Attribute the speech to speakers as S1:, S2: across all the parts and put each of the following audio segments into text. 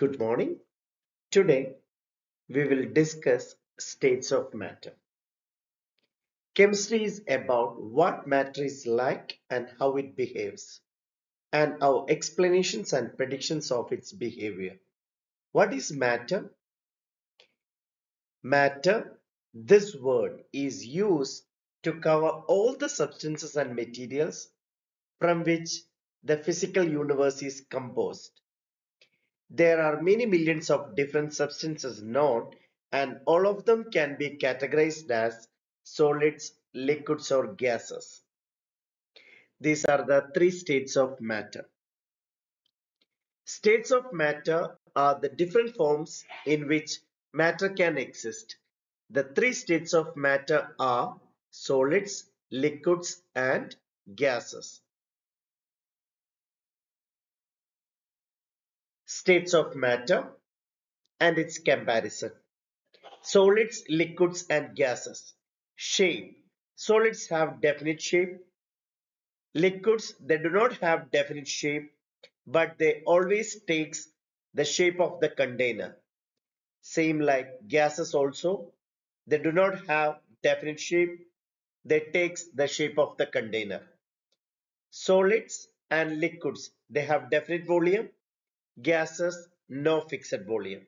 S1: Good morning. Today we will discuss states of matter. Chemistry is about what matter is like and how it behaves and our explanations and predictions of its behavior. What is matter? Matter, this word is used to cover all the substances and materials from which the physical universe is composed. There are many millions of different substances known and all of them can be categorized as solids, liquids or gases. These are the three states of matter. States of matter are the different forms in which matter can exist. The three states of matter are solids, liquids and gases. States of matter and its comparison. Solids, liquids and gases. Shape. Solids have definite shape. Liquids, they do not have definite shape, but they always takes the shape of the container. Same like gases also, they do not have definite shape, they takes the shape of the container. Solids and liquids, they have definite volume, gases, no fixed volume.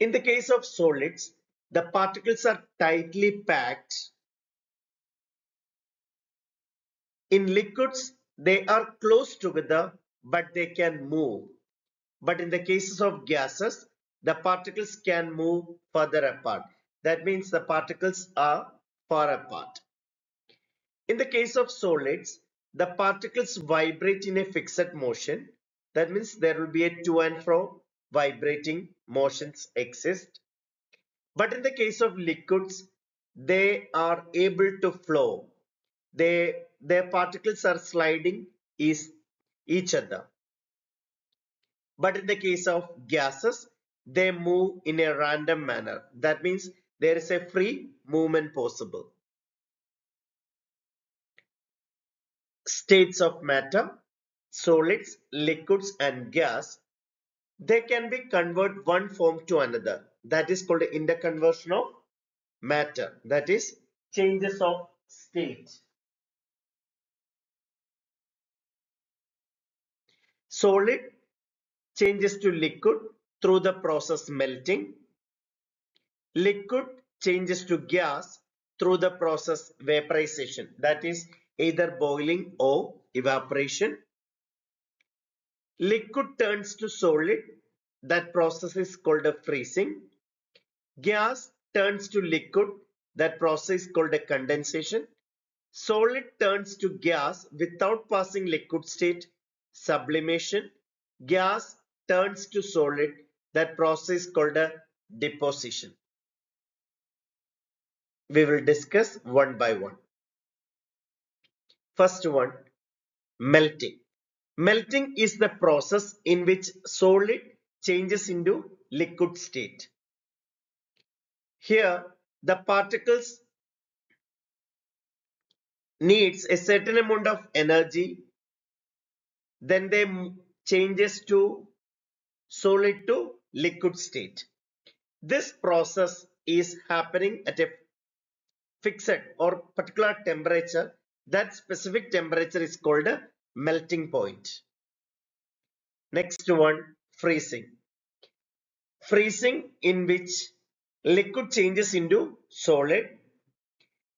S1: In the case of solids, the particles are tightly packed. In liquids, they are close together, but they can move. But in the cases of gases, the particles can move further apart. That means the particles are far apart. In the case of solids, the particles vibrate in a fixed motion. That means there will be a to and fro vibrating motions exist. But in the case of liquids, they are able to flow. They, their particles are sliding is each other. But in the case of gases, they move in a random manner. That means there is a free movement possible. States of matter, solids, liquids and gas, they can be converted one form to another. That is called interconversion of matter. That is changes of state. Solid changes to liquid through the process melting. Liquid changes to gas through the process vaporization. That is either boiling or evaporation. Liquid turns to solid. That process is called a freezing. Gas turns to liquid. That process is called a condensation. Solid turns to gas without passing liquid state. Sublimation. Gas turns to solid. That process is called a deposition. We will discuss one by one. First one, melting. Melting is the process in which solid changes into liquid state. Here, the particles needs a certain amount of energy, then they changes to solid to liquid state. This process is happening at a fixed or particular temperature. That specific temperature is called a melting point. Next one, freezing. Freezing in which liquid changes into solid.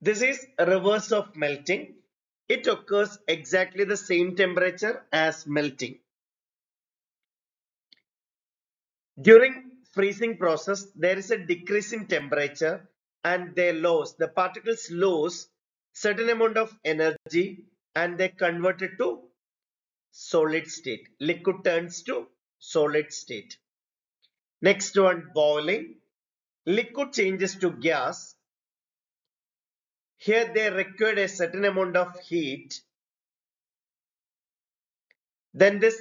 S1: This is reverse of melting. It occurs exactly the same temperature as melting. During freezing process, there is a decrease in temperature and they lose, the particles lose certain amount of energy and they convert it to solid state. Liquid turns to solid state. Next one, boiling. Liquid changes to gas. Here they require a certain amount of heat. Then this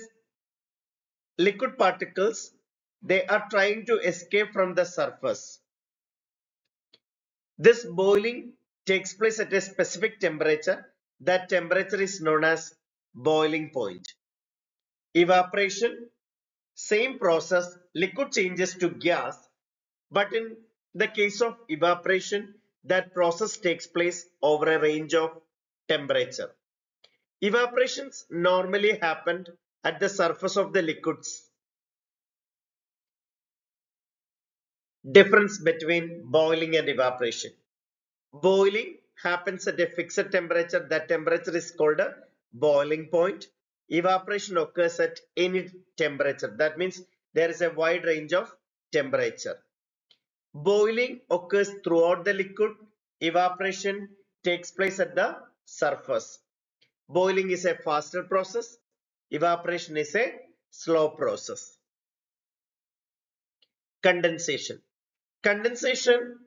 S1: liquid particles, they are trying to escape from the surface. This boiling takes place at a specific temperature. That temperature is known as boiling point. Evaporation. Same process, liquid changes to gas, but in the case of evaporation, that process takes place over a range of temperature. Evaporations normally happen at the surface of the liquids. Difference between boiling and evaporation. Boiling happens at a fixed temperature. That temperature is called a boiling point. Evaporation occurs at any temperature. That means there is a wide range of temperature. Boiling occurs throughout the liquid. Evaporation takes place at the surface. Boiling is a faster process. Evaporation is a slow process. Condensation. Condensation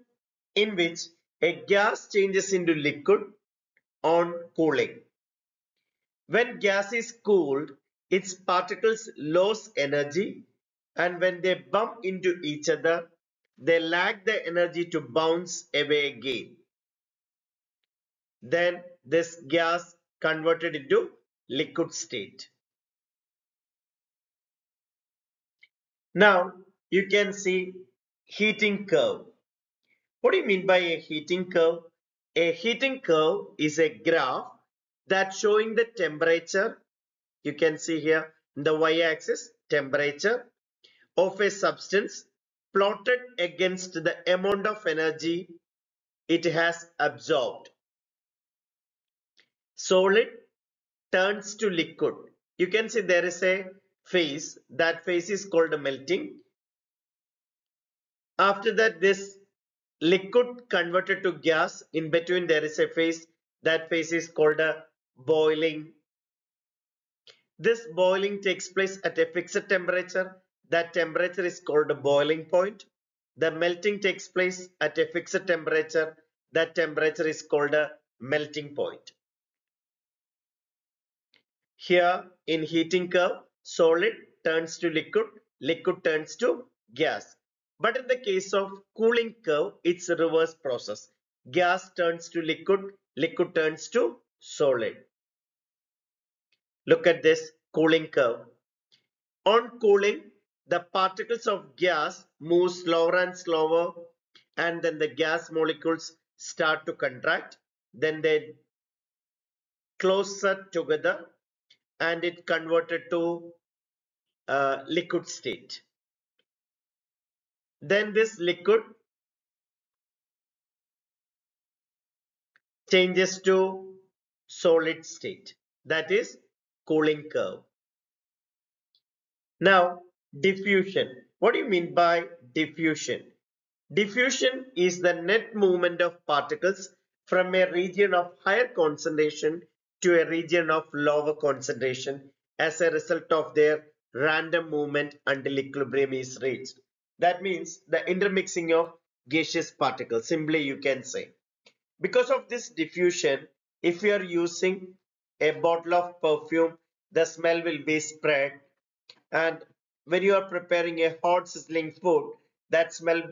S1: in which a gas changes into liquid on cooling. When gas is cooled, its particles lose energy and when they bump into each other, they lack the energy to bounce away again. Then this gas converted into liquid state. Now you can see heating curve. What do you mean by a heating curve? A heating curve is a graph that showing the temperature. You can see here the y-axis temperature of a substance plotted against the amount of energy it has absorbed. Solid turns to liquid. You can see there is a phase. That phase is called melting. After that, this liquid converted to gas. In between, there is a phase. That phase is called a boiling. This boiling takes place at a fixed temperature. That temperature is called a boiling point. The melting takes place at a fixed temperature. That temperature is called a melting point. Here in heating curve, solid turns to liquid, liquid turns to gas. But in the case of cooling curve, it's a reverse process. Gas turns to liquid, liquid turns to solid. Look at this cooling curve. On cooling, the particles of gas move slower and slower and then the gas molecules start to contract. Then they closer together and it converted to uh, liquid state. Then this liquid changes to solid state that is cooling curve. Now diffusion. What do you mean by diffusion? Diffusion is the net movement of particles from a region of higher concentration to a region of lower concentration as a result of their random movement until equilibrium is reached. That means the intermixing of gaseous particles, simply you can say. Because of this diffusion, if you are using a bottle of perfume, the smell will be spread and when you are preparing a hot sizzling food, that smell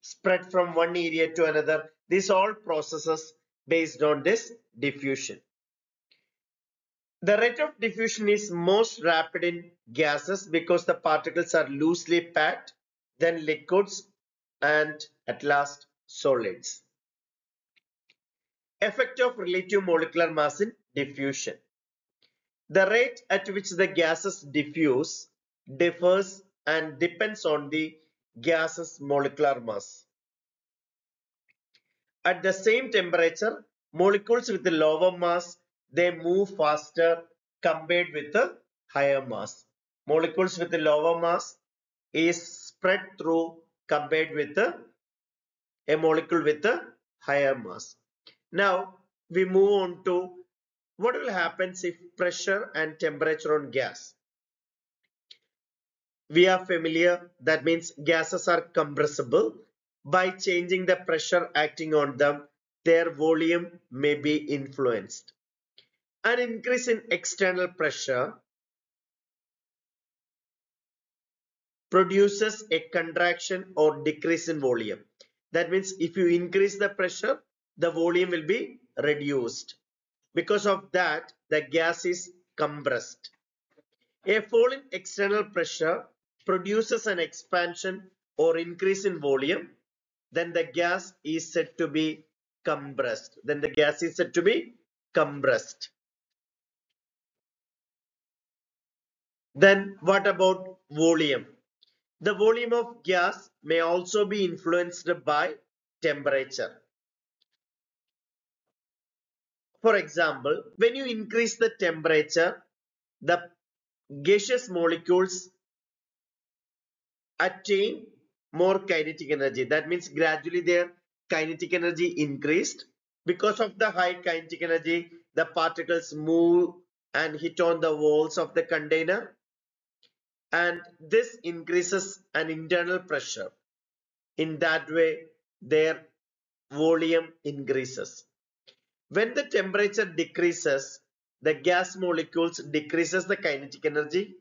S1: spread from one area to another. These all processes based on this diffusion. The rate of diffusion is most rapid in gases because the particles are loosely packed, then liquids, and at last solids. Effect of relative molecular mass in diffusion. The rate at which the gases diffuse differs and depends on the gas's molecular mass. At the same temperature, molecules with lower mass, they move faster compared with the higher mass. Molecules with lower mass is spread through compared with the, a molecule with a higher mass. Now we move on to what will happen if pressure and temperature on gas. We are familiar that means gases are compressible by changing the pressure acting on them, their volume may be influenced. An increase in external pressure produces a contraction or decrease in volume. That means if you increase the pressure, the volume will be reduced. Because of that, the gas is compressed. A fall in external pressure produces an expansion or increase in volume, then the gas is said to be compressed. Then the gas is said to be compressed. Then what about volume? The volume of gas may also be influenced by temperature. For example, when you increase the temperature, the gaseous molecules attain more kinetic energy. That means gradually their kinetic energy increased. Because of the high kinetic energy, the particles move and hit on the walls of the container and this increases an internal pressure. In that way, their volume increases. When the temperature decreases, the gas molecules decreases the kinetic energy.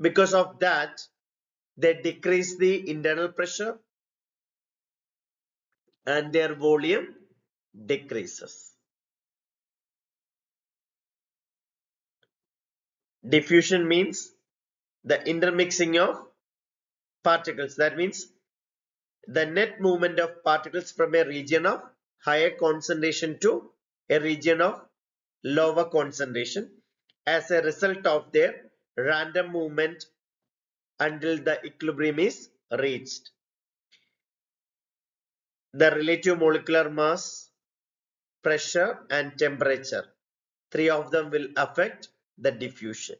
S1: Because of that, they decrease the internal pressure and their volume decreases. Diffusion means the intermixing of particles. That means the net movement of particles from a region of higher concentration to a region of lower concentration as a result of their random movement until the equilibrium is reached. The relative molecular mass, pressure and temperature, three of them will affect the diffusion.